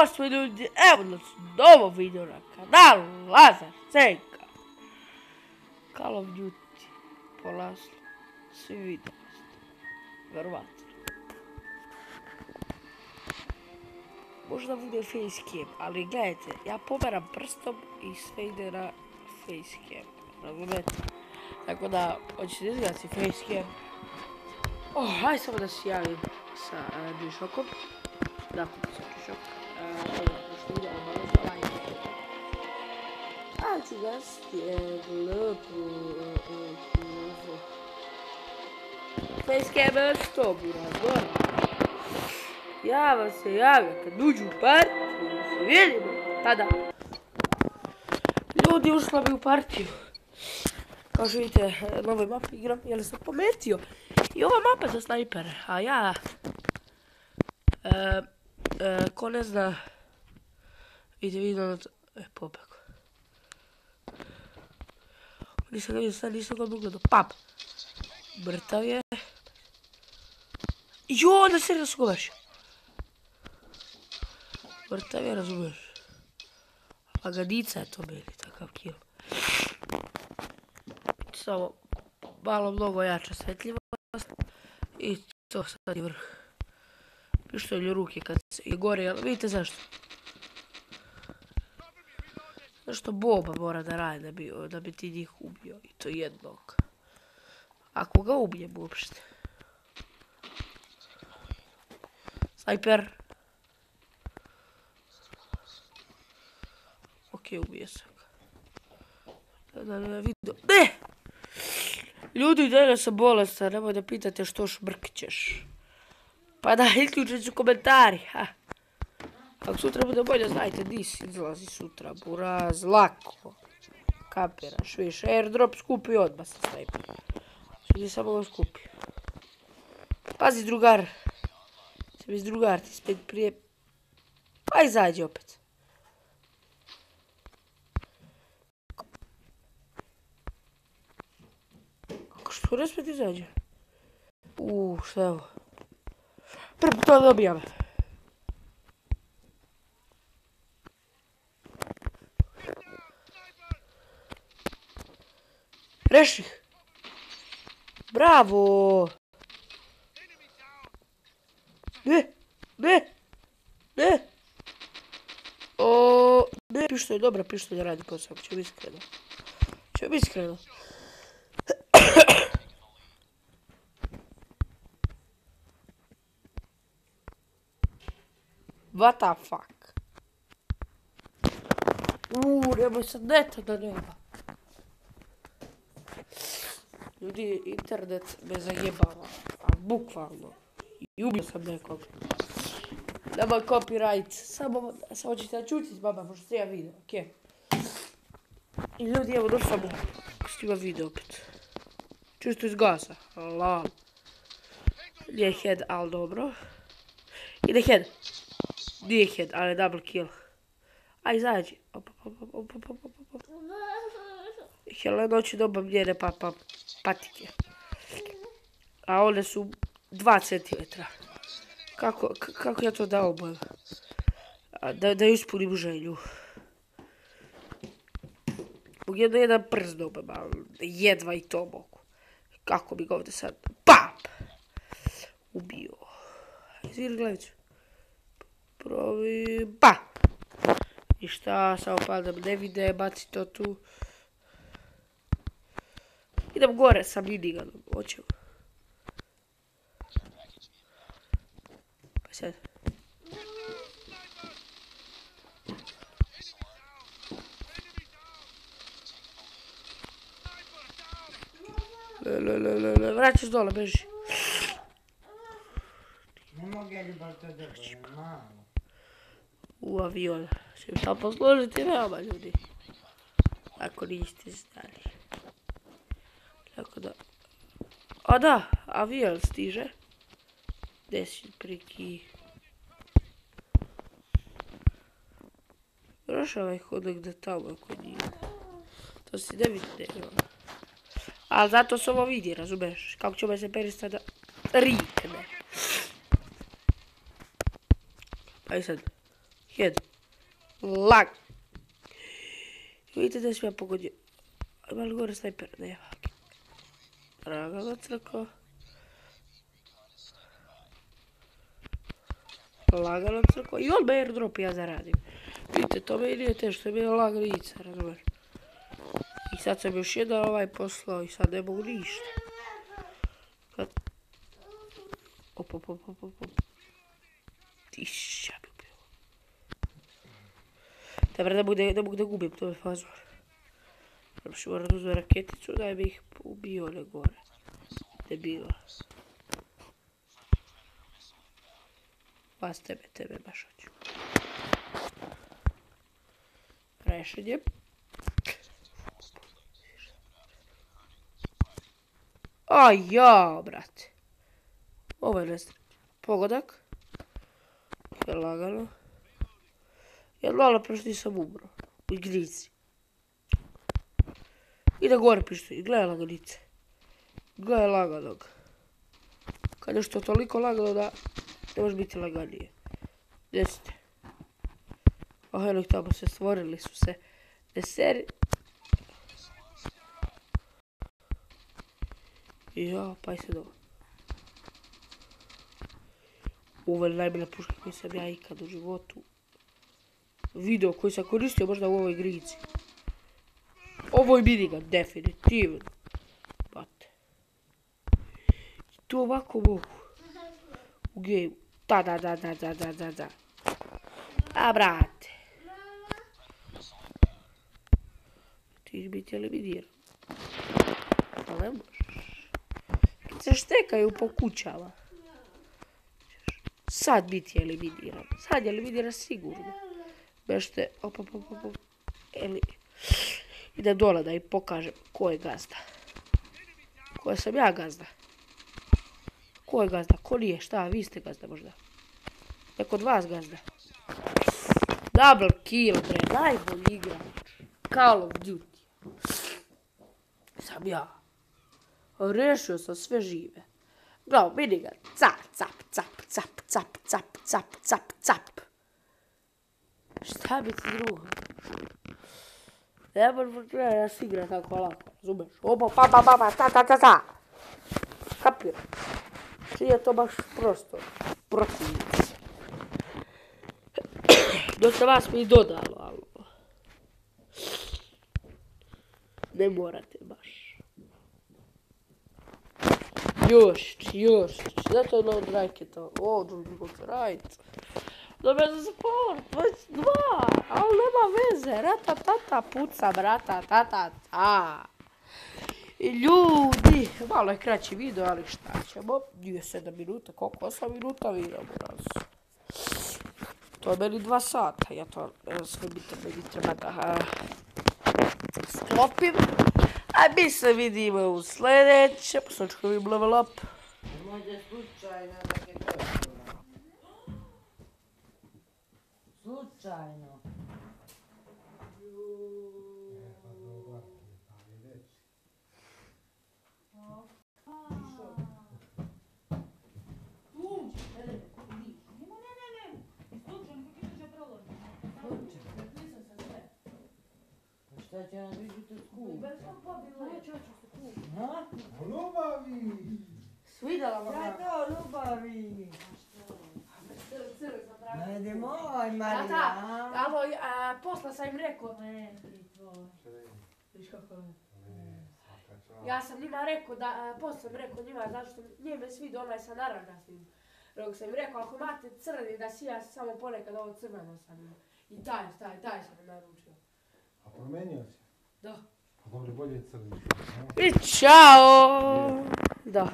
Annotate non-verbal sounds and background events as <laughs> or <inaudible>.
Pošto ljudi, evo nas novo video na kanalu Lazar Cenka. Call of Duty, po naslovu, svi vidjeli ste, verovatno. Možda bude facecam, ali gledajte, ja pomeram prstom i sve ide na facecam, razumete? Tako da, hoćete izgledati facecam. Oh, hajde samo da se javim sa uh, Dušokom. Da, kupit sam Dušok. A ću gasti lepo, lepo. Facecam što bi razgora. Ja vam se javlja kad uđu u partiju, se vidimo tada. Ljudi, ušla bi u partiju. Kao što vidite, na ovoj mapi igram, jer sam pometio. I ova mapa za snajper, a ja... E, e, ko ne zna... Vidite, to... E, pobjeg. Nisam ga vidio, sad nisam ga ugledao. Pap! Mrtav je. Jo, onda se razgoveš. Mrtav je, razumiješ. Laganica je to meni, takav kill. Samo malo mnogo jača svetljivost. I to sad je vrh. Pištolj u ruke kad se je gore, ali vidite zašto? Zašto Boba mora da radi da bi, da bi ti njih ubio i to jednog. Ako ga ubijem uopšte. Snajper. Ok, ubije sam ga. Da, da, da, vidio. Ne! Ljudi, danas sam bolestan, nemoj da pitate što šmrkćeš. Pa da, isključit <laughs> ću komentari, ha. Ako sutra bude bolje, znajte, di si izlazi sutra, buraz, lako. Kapiraš, viš, airdrop skupi odmah snajper. Sudi samo ga skupi. Pazi, drugar. Se mi drugar ti spet prije... Pa izađi opet. Kako što ne spet izađe? Uuu, šta je ovo? Prvo to dobijam. Reši ih. Bravo! Ne, ne, ne. O, ne, pištolj, dobra pištolj radi posao, ću mi iskreno. Ću mi iskreno. What the fuck? Uuu, nemoj sad neta da nema. Ljudi, internet me zajebava, a bukvalno. I ubio sam nekog. Nema copyright, samo, samo ćete da čuti s baba, pošto ja video, okej. I ljudi, evo, došao sam u stima video opet. Čisto iz gasa, lal. Nije head, ali dobro. Ide head. Nije head, ali double kill. Aj, izađi. Op, op, op, op, op, op, op, op. Helena će doba njene pa, pa, patike. A one su 2 cm. Kako, kako ja to dao boju? Da, da ispunim želju. Jedno jedan prst dobam, ali jedva i to mogu. Kako bi ga ovdje sad... PAP! Ubio. Izviri, gledat ću. Provi... Pa! I šta, samo padam, ne vide, baci to tu. Idem gore sa miniganom, hoćemo. Pa sad. Le, le, vraćaš dole, beži. Ne mogu ja ljubaviti da držim, malo. U avion. Će mi samo poslužiti veoma, ljudi. Ako niste znali. Tako da... A da, avion stiže. Si priki... Još ovaj hodak da tamo kod njih. To si ne vidi, Ali zato se ovo vidi, razumeš? Kako će me se perista da rikne. Pa i sad. Jed. Lag. Vidite da sam ja pogodio. Ima li gore snajper? Nema. Lagano crko. Lagano crko. I odmah airdrop ja zaradim. Vidite, to me nije teško, to je lagnica, razumiješ? I sad sam još jedan ovaj poslao i sad ne mogu ništa. Kad... Op, op, op, op, op, bi bilo. Mogu da, mogu da gubim, to je fazor. Znači, moram da uzmem raketicu da bi ih ubio one gore. Debila. Vas tebe, tebe baš hoću. Rešenje. A ja, brate. Ovo je nesreća. Pogodak. Je lagano. Ja malo prošli sam umro. U igrici. Ide gore pištolj. Gledaj laganice. Gledaj laganog. Kad je što toliko lagano da ne može biti laganije. Gdje ste? Oh, eno tamo se stvorili su se. Deseri. Ja, pa se dobro. Ovo je najbolja puška koju sam ja ikad u životu video koji sam koristio možda u ovoj igrici. Ovo je minigun, definitivno. Bate. I to ovako mogu. U game. Da, da, da, da, da, da, da, da. A, brate. Ti će biti eliminiran. Ali ne možeš. Kad se štekaju po kućama. Sad biti eliminiran. Sad je eliminiran sigurno. Bešte, op, op, op, op. Eli... Ide dole da im pokažem ko je gazda. Ko sam ja gazda? Ko je gazda? Ko nije? Šta? Vi ste gazda možda? Neko od vas gazda? Double kill, bre. Najbolji. Call of Duty. Sam ja. Rešio sam sve žive. Gledaj, vidi ga. Cap, cap, cap, cap, cap, cap, cap, cap, cap. Šta bi ti drugo? Ne gledaj, ja si igra tako lako, razumeš? Opa, pa, pa, pa, pa, ta, ta, ta, ta. Kapir. Čije to baš prosto. Protivnici. Dosta vas mi dodalo, ali... Ne morate baš. Još, još, zato je ono drajke to. O, drugo right. Dobe za sport, dva, ali nema veze, rata tata puca, brata tata ta. I ljudi, malo je kraći video, ali šta ćemo, nije 7 minuta, koliko 8 minuta video nas. To je meni dva sata, ja to sve biti meni treba da a, sklopim. A mi se vidimo u sljedećem, sočkovim level up. Može slučajno da je slučajno. Pa šta će nam vidjeti od kuh? Bez sam pobila. Neću oči se kuh. Ha? Lubavi! Svidala vam. Šta to, lubavi? A što? Crk, crk. Ajde moj Marija. Tata, alo, a, posle sam im rekao, viš kako je. Ja sam njima rekao da, a, posle sam rekao njima, zato što njime svidio onaj sa narančastim. Dok sam im rekao, ako imate crni da sija samo ponekad ovo crveno sam. I taj, taj, taj sam naručio. A promenio si? Da. Pa dobro, bolje je crni. I čao! Da.